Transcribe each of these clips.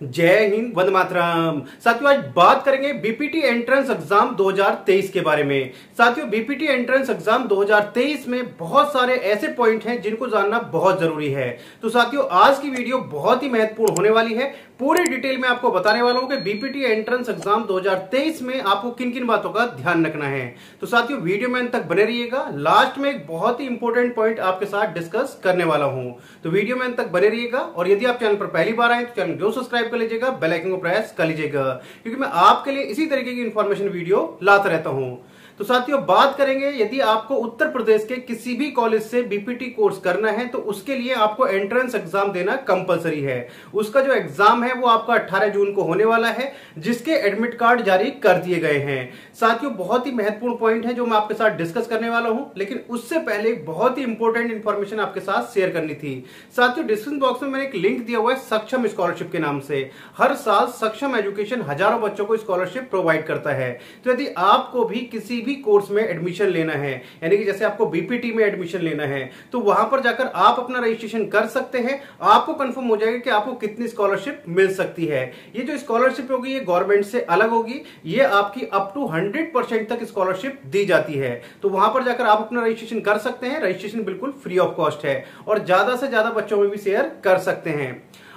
जय हिंद, वंद मातरम। साथियों, आज बात करेंगे बीपीटी एंट्रेंस एग्ज़ाम 2023 के बारे में। साथियों बीपीटी एंट्रेंस एग्ज़ाम 2023 में बहुत सारे ऐसे पॉइंट हैं जिनको जानना बहुत ज़रूरी है। तो साथियों, आज की वीडियो बहुत ही महत्वपूर्ण होने वाली है। पूरी डिटेल में आपको बताने वाला हूँ कि बीपीटी एंट्रेंस एग्ज़ाम 2023 में आपको किन किन बातों का ध्यान रखना है। तो साथियों, वीडियो में अंत तक बने रहिएगा। लास्ट में एक बहुत ही इंपॉर्टेंट पॉइंट आपके साथ डिस्कस करने वाला हूँ। तो वीडियो में अंत तक बने रहिएगा। और यदि आप चैनल पर पहली बार आए तो चैनल जो सब्सक्राइब कर लीजिएगा बेल आइकन को प्रेस कर लीजिएगा। क्योंकि मैं आपके लिए इसी तरीके की इन्फॉर्मेशन वीडियो लाता रहता हूँ। तो साथियों, बात करेंगे, यदि आपको उत्तर प्रदेश के किसी भी कॉलेज से बीपीटी कोर्स करना है तो उसके लिए आपको एंट्रेंस एग्ज़ाम देना कंपलसरी है। उसका जो एग्ज़ाम है, वो आपका 18 जून को होने वाला है, जिसके एडमिट कार्ड जारी कर दिए गए हैं। साथियों, बहुत ही महत्वपूर्ण पॉइंट है, जो मैं आपके साथ डिस्कस करने वाला हूँ, लेकिन उससे पहले बहुत ही इंपॉर्टेंट इंफॉर्मेशन आपके साथ शेयर करनी थी। साथियों डिस्क्रिप्शन बॉक्स में मैंने एक लिंक दिया हुआ है सक्षम स्कॉलरशिप के नाम से। हर साल सक्षम एजुकेशन हज़ारों बच्चों को स्कॉलरशिप प्रोवाइड करता है। तो यदि आपको भी किसी भी कोर्स में एडमिशन लेना है। यानी कि जैसे आपको बीपीटी में एडमिशन लेना है तो वहाँ पर जाकर आप अपना रजिस्ट्रेशन कर सकते हैं। आपको कंफर्म हो जाएगा कि आपको कितनी स्कॉलरशिप मिल सकती है। ये जो स्कॉलरशिप होगी, ये गवर्नमेंट से अलग होगी। ये आपकी अप टू हंड्रेड परसेंट तक स्कॉलरशिप दी जाती है। तो वहाँ पर जाकर आप अपना रजिस्ट्रेशन कर सकते हैं। रजिस्ट्रेशन बिल्कुल फ्री ऑफ़ कॉस्ट है। और ज़्यादा से ज़्यादा बच्चों में भी शेयर कर सकते हैं।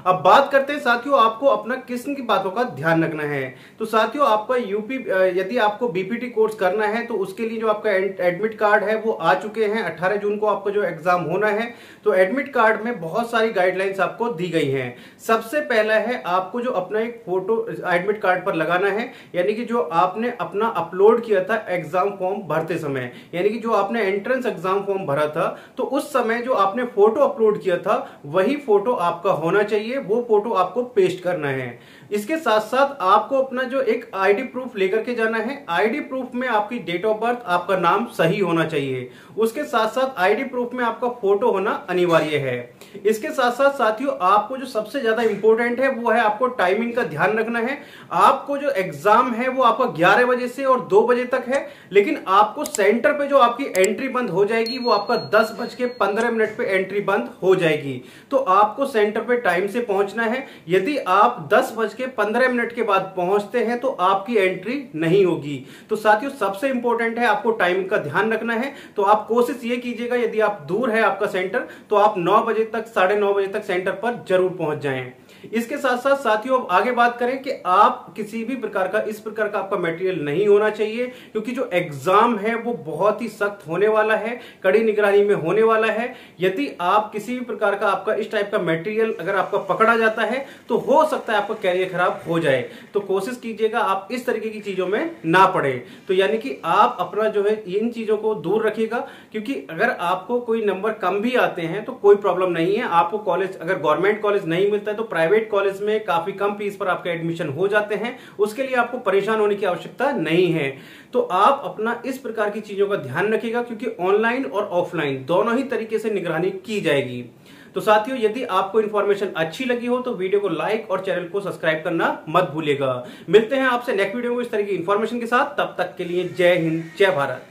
अब बात करते हैं, साथियों, आपको अपना किस्म की बातों का ध्यान रखना है। तो साथियों, आपका यूपी यदि आपको बीपीटी कोर्स करना है तो उसके लिए जो आपका एडमिट कार्ड है, वो आ चुके हैं। 18 जून को आपका जो एग्ज़ाम होना है तो एडमिट कार्ड में बहुत सारी गाइडलाइंस आपको दी गई हैं। सबसे पहला है, आपको जो अपना एक फ़ोटो एडमिट कार्ड पर लगाना है, यानी कि जो आपने अपना अपलोड किया था एग्ज़ाम फॉर्म भरते समय, यानी कि जो आपने एंट्रेंस एग्ज़ाम फॉर्म भरा था तो उस समय जो आपने फ़ोटो अपलोड किया था, वही फ़ोटो आपका होना चाहिए। चाहिए वो फ़ोटो आपको पेस्ट करना है। इसके साथ साथ आपको अपना जो एक आईडी प्रूफ लेकर के जाना है। आईडी प्रूफ में आपकी डेट ऑफ़ बर्थ आपका नाम सही होना चाहिए। उसके साथ साथ आईडी प्रूफ में आपका फ़ोटो होना अनिवार्य है। इसके साथ साथ साथियों, आपको जो सबसे ज़्यादा इंपॉर्टेंट है, वो है आपको टाइमिंग का ध्यान रखना है। आपको जो एग्ज़ाम है, वो आपका ग्यारह बजे से और दो बजे तक है। लेकिन आपको सेंटर पे जो आपकी एंट्री बंद हो जाएगी, वो आपका दस बज के पंद्रह मिनट पे एंट्री बंद हो जाएगी। तो आपको सेंटर पे टाइम से पहुँचना है। यदि आप दस बज के पंद्रह मिनट के बाद पहुँचते हैं तो आपकी एंट्री नहीं होगी। तो साथियों, सबसे इंपॉर्टेंट है आपको टाइम का ध्यान रखना है। तो आप कोशिश ये कीजिएगा, यदि आप दूर है आपका सेंटर तो आप नौ बजे तक, साढ़े नौ बजे तक सेंटर पर ज़रूर पहुँच जाएँ। इसके साथ साथ साथियों आगे बात करें कि आप किसी भी प्रकार का, इस प्रकार का आपका मटेरियल नहीं होना चाहिए, क्योंकि जो एग्ज़ाम है वो बहुत ही सख्त होने वाला है, कड़ी निगरानी में होने वाला है। यदि आप किसी भी प्रकार का आपका, इस टाइप का मटेरियल अगर आपका पकड़ा जाता है तो हो सकता है आपका कैरियर खराब हो जाए। तो कोशिश कीजिएगा आप इस तरीके की चीज़ों में ना पड़े। तो यानी कि आप अपना जो है, इन चीज़ों को दूर रखिएगा, क्योंकि अगर आपको कोई नंबर कम भी आते हैं तो कोई प्रॉब्लम नहीं है। आपको कॉलेज अगर गवर्नमेंट कॉलेज नहीं मिलता है तो प्राइवेट प्राइवेट कॉलेज में काफ़ी कम फ़ीस पर आपका एडमिशन हो जाते हैं। उसके लिए आपको परेशान होने की आवश्यकता नहीं है। तो आप अपना इस प्रकार की चीज़ों का ध्यान रखिएगा, क्योंकि ऑनलाइन और ऑफलाइन दोनों ही तरीके से निगरानी की जाएगी। तो साथियों, यदि आपको इन्फॉर्मेशन अच्छी लगी हो तो वीडियो को लाइक और चैनल को सब्सक्राइब करना मत भूलेगा मिलते हैं आपसे नेक्स्ट वीडियो में इस तरह की इन्फॉर्मेशन के साथ। तब तक के लिए जय हिंद, जय भारत।